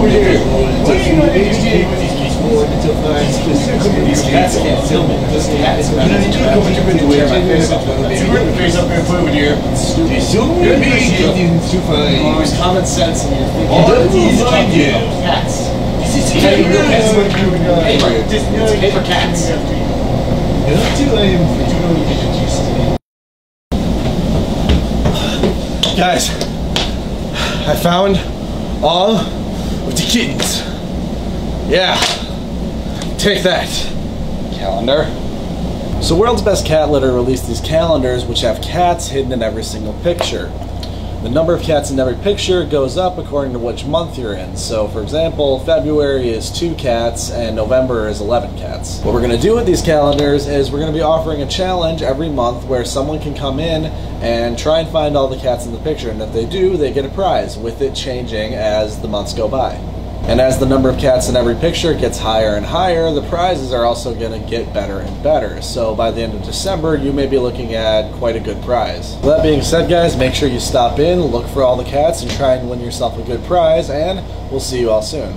over here. What are you doing with these people? These cats cats. Your face. Cats. Cats. Me. Guys, I found all of the kittens. Yeah, take that. Calendar. So World's Best Cat Litter released these calendars which have cats hidden in every single picture. The number of cats in every picture goes up according to which month you're in. So for example, February is 2 cats and November is 11 cats. What we're to do with these calendars is we're to be offering a challenge every month where someone can come in and try and find all the cats in the picture and if they do, they get a prize with it changing as the months go by. And as the number of cats in every picture gets higher and higher, the prizes are also going to get better and better. So by the end of December, you may be looking at quite a good prize. With that being said, guys, make sure you stop in, look for all the cats, and try and win yourself a good prize, and we'll see you all soon.